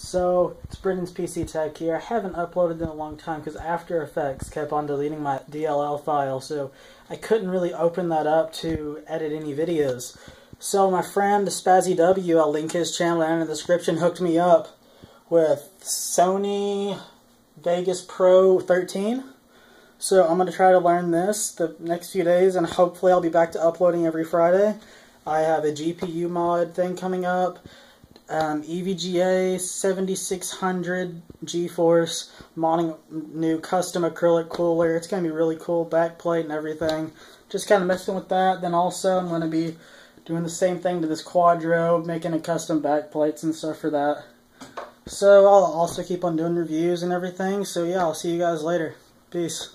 So, it's Brennan's PC Tech here. I haven't uploaded in a long time because After Effects kept on deleting my DLL file, so I couldn't really open that up to edit any videos. So my friend Spazzy W, I'll link his channel down in the description, hooked me up with Sony Vegas Pro 13. So I'm going to try to learn this the next few days, and hopefully I'll be back to uploading every Friday. I have a GPU mod thing coming up um, EVGA 7600 GeForce, mounting new custom acrylic cooler. It's going to be really cool, backplate and everything. Just kind of messing with that. Then also I'm going to be doing the same thing to this Quadro, making a custom backplates and stuff for that. So I'll also keep on doing reviews and everything. So yeah, I'll see you guys later. Peace.